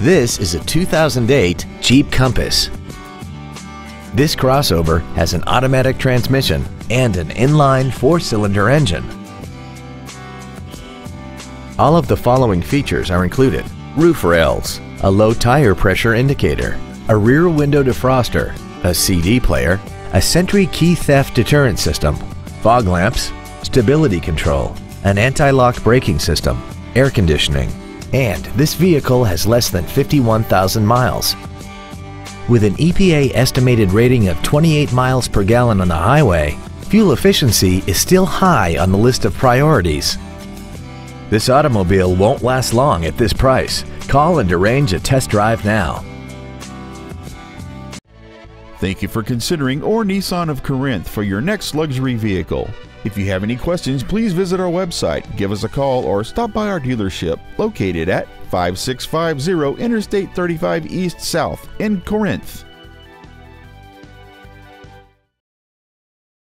This is a 2008 Jeep Compass. This crossover has an automatic transmission and an inline four-cylinder engine. All of the following features are included. Roof rails, a low tire pressure indicator, a rear window defroster, a CD player, a Sentry key theft deterrent system, fog lamps, stability control, an anti-lock braking system, air conditioning, and this vehicle has less than 51,000 miles. With an EPA estimated rating of 28 miles per gallon on the highway, fuel efficiency is still high on the list of priorities. This automobile won't last long at this price. Call and arrange a test drive now. Thank you for considering Orr Nissan of Corinth for your next luxury vehicle. If you have any questions, please visit our website, give us a call, or stop by our dealership located at 5650 Interstate 35 East South in Corinth.